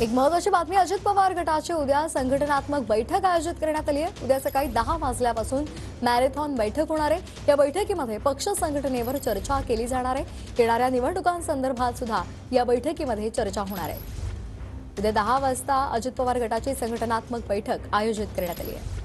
एक महत्वाची बातमी अजित पवार गटाची. उद्या संघटनात्मक बैठक आयोजित करण्यात आली आहे. उद्या सकाळी दहा वाजल्यापासून मॅरेथॉन बैठक होणार आहे. या बैठकीमध्ये पक्ष संघटनेवर चर्चा केली जाणार आहे. येणाऱ्या निवडणुकांसंदर्भात सुद्धा या बैठकीमध्ये चर्चा होणार आहे. उद्या दहा वाजता अजित पवार गटाची संघटनात्मक बैठक आयोजित करण्यात आली आहे.